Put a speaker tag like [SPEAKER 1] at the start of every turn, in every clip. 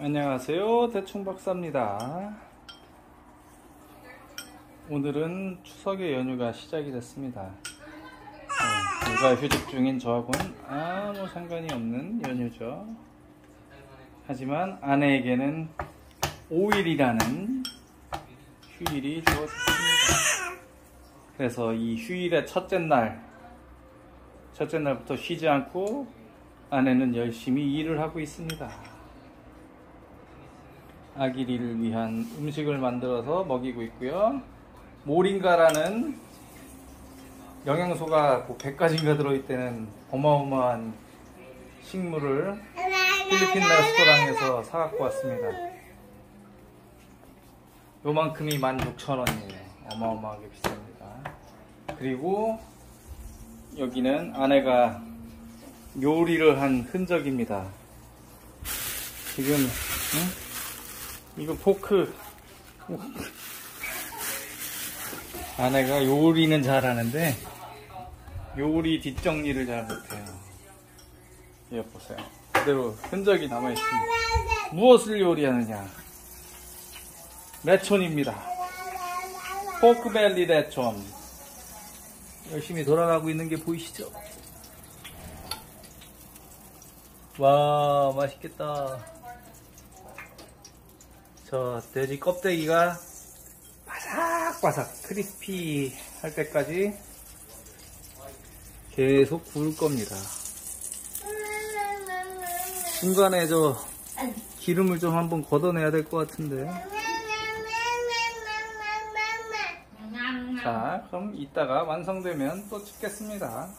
[SPEAKER 1] 안녕하세요. 대충 박사입니다. 오늘은 추석의 연휴가 시작이 됐습니다. 네, 육아휴직 중인 저하고는 아무 상관이 없는 연휴죠. 하지만 아내에게는 5일이라는 휴일이 주어졌습니다. 그래서 이 휴일의 첫째 날 첫째 날부터 쉬지 않고 아내는 열심히 일을 하고 있습니다 아기를 위한 음식을 만들어서 먹이고 있고요. 모링가라는 영양소가 100가지인가 뭐 들어있다는 어마어마한 식물을 필리핀 레스토랑에서 사갖고 왔습니다. 요만큼이 16,000원이에요. 어마어마하게 비쌉니다. 그리고 여기는 아내가 요리를 한 흔적입니다. 지금 응? 이거 포크. 아내가 요리는 잘하는데 요리 뒷정리를 잘 못해요. 이거 보세요. 그대로 흔적이 남아있습니다. 무엇을 요리하느냐? 레촌입니다. 포크벨리 레촌. 열심히 돌아가고 있는 게 보이시죠? 와 맛있겠다 저 돼지 껍데기가 바삭바삭 크리스피 할 때까지 계속 구울 겁니다. 중간에 저 기름을 좀 한번 걷어내야 될 것 같은데. 자 그럼 이따가 완성되면 또 찍겠습니다.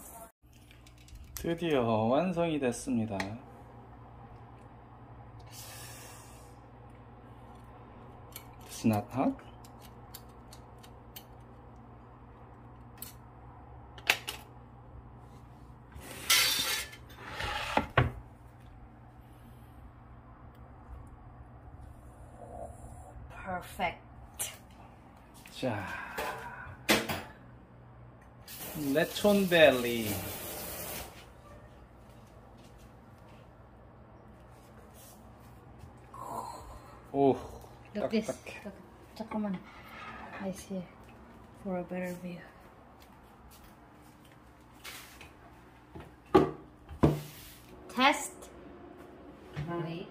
[SPEAKER 1] 드디어 완성이 됐습니다 It's not hot.
[SPEAKER 2] Perfect.
[SPEAKER 1] 자, 레촌 벨리. 오.
[SPEAKER 2] Look
[SPEAKER 1] tuck,
[SPEAKER 2] this. Tuck. Tuck, tuck I see. For a better view. Test. Wait.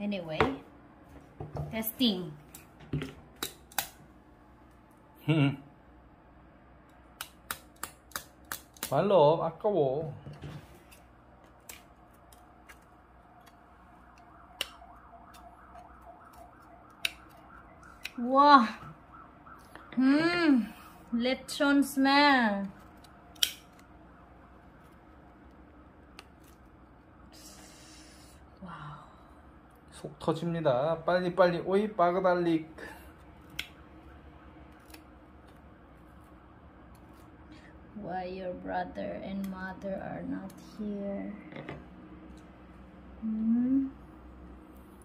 [SPEAKER 2] Anyway, testing. Hmm.
[SPEAKER 1] 말로 아까워.
[SPEAKER 2] Hmm. Lechon smell. Wow.
[SPEAKER 1] 속 터집니다. 빨리 빨리 오이 빠그달릭.
[SPEAKER 2] Why your brother and mother are not here? Hmm.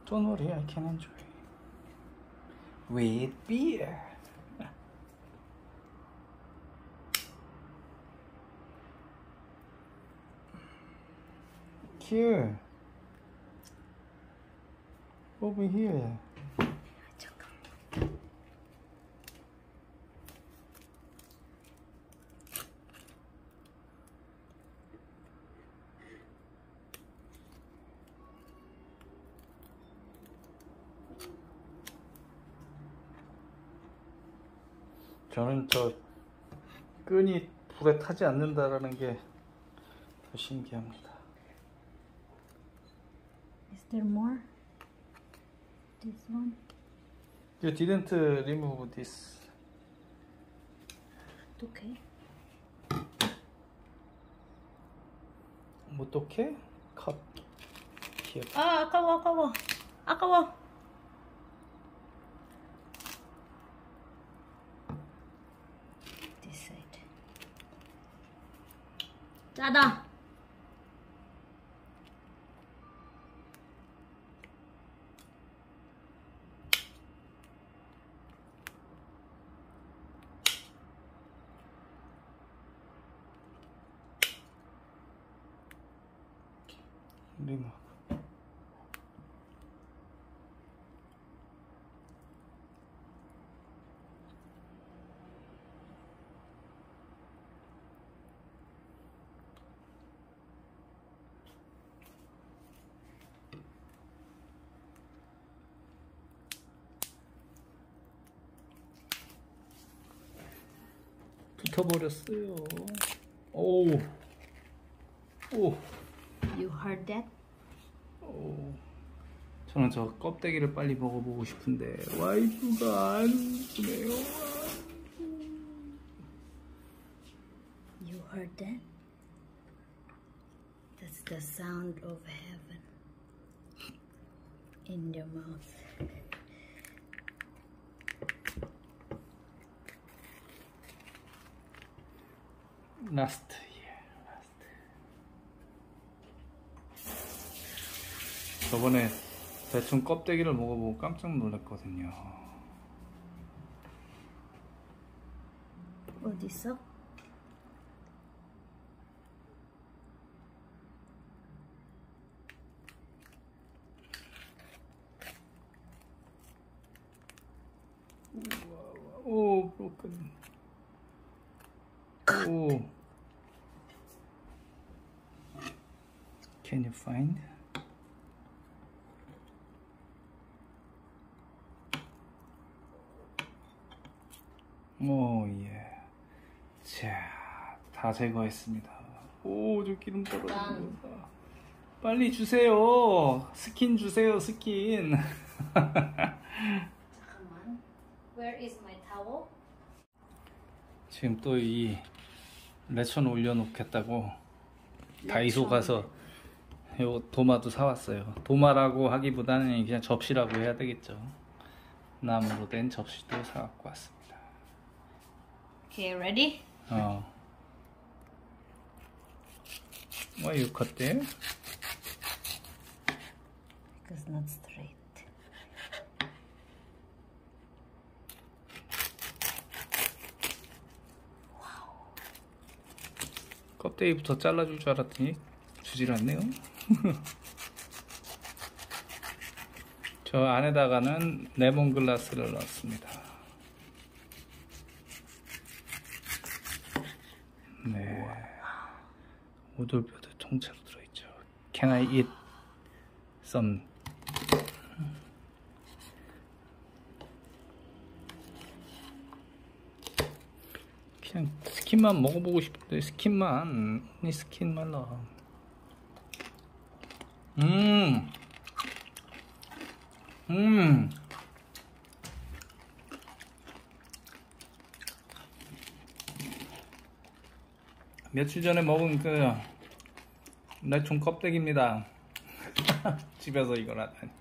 [SPEAKER 1] Don't worry, I can enjoy. With beer. Here. Over here. 저는 저 끈이 불에 타지 않는다라는 게 더 신기합니다.
[SPEAKER 2] Is there more? This one?
[SPEAKER 1] You didn't remove this.
[SPEAKER 2] Okay.
[SPEAKER 1] 어떻게? 컵.
[SPEAKER 2] 아 아까워 아까워 아까워. 炸
[SPEAKER 1] 弹对吗 붙어버렸어요. 오, 오,
[SPEAKER 2] You heard that?
[SPEAKER 1] 오. 저는 저 껍데기를 빨리 먹어보고 싶은데 와이프가 안 주네요.
[SPEAKER 2] You heard that? That's the sound of heaven in your mouth.
[SPEAKER 1] 라스트, 예, 라스트. 저번에 대충 껍데기를 먹어보고 깜짝 놀랐거든요.
[SPEAKER 2] 어디서?
[SPEAKER 1] 오, broken. 오. Can you find? 오, 예. 자, 다 제거했습니다. 오, 저 기름 떨어진다. 빨리 주세요. 스킨 주세요, 스킨.
[SPEAKER 2] 잠깐만. Where is my towel?
[SPEAKER 1] 지금 또 이 레천 올려놓겠다고 다이소 가서 요 도마도 사왔어요. 도마라고 하기보다는 그냥 접시라고 해야 되겠죠. 나무로 된 접시도 사갖고 왔습니다.
[SPEAKER 2] Okay, ready?
[SPEAKER 1] 어. Why you cut there?
[SPEAKER 2] Because not straight.
[SPEAKER 1] 껍데기부터 잘라줄 줄 알았더니 주질 않네요. 저 안에다가는 레몬글라스를 넣었습니다. 네. 오돌뼈도 통째로 들어있죠. Can I eat some? 그냥 스킨만 먹어보고 싶은데 스킨만 이 스킨만 넣어. 음, 음. 며칠 전에 먹은 그 레촌 껍데기입니다. 집에서 이걸 하다니.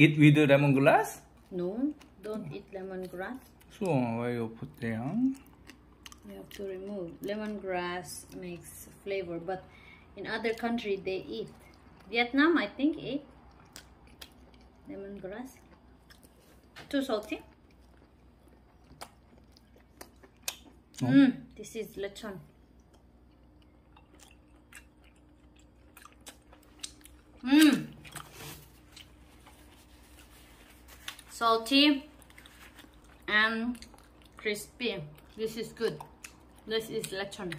[SPEAKER 1] Eat with lemongrass?
[SPEAKER 2] No, don't eat lemongrass.
[SPEAKER 1] So why you put there?
[SPEAKER 2] You have to remove. Lemongrass makes flavor, but in other country they eat. Vietnam, I think, eat lemongrass. Too salty?
[SPEAKER 1] No.
[SPEAKER 2] Mm, this is lechon. Mmm. Salty and crispy. This is good. This is lechon.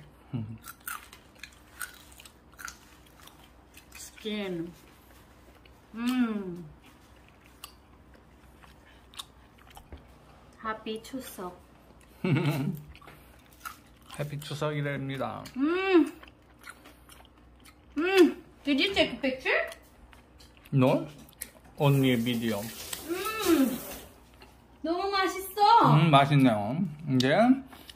[SPEAKER 2] Skin. Mmm. Happy 추석.
[SPEAKER 1] 해피 추석이랍니다.
[SPEAKER 2] Mmm. Mmm. Did you take a picture?
[SPEAKER 1] No? Only video.
[SPEAKER 2] 음. 맛있어.
[SPEAKER 1] 음, 맛있네요. 이제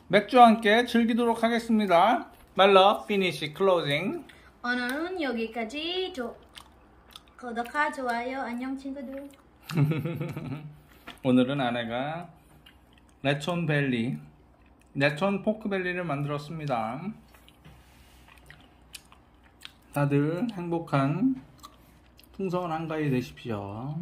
[SPEAKER 1] 맥주와 함께 즐기도록 하겠습니다. 말러, finish, closing.
[SPEAKER 2] 오늘은 여기까지. 조... 구독과 좋아요. 안녕 친구들.
[SPEAKER 1] 오늘은 아내가 lechon belly, lechon pork belly를 만들었습니다. 다들 행복한 풍성한 한가위 되십시오.